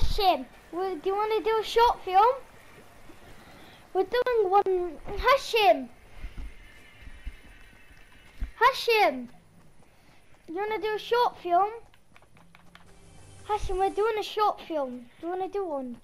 Hashim, we- do you want to do a short film? We're doing one. Hush him. Hush him. You want to do a short film? Hush him. we're doing a short film. Do you want to do one?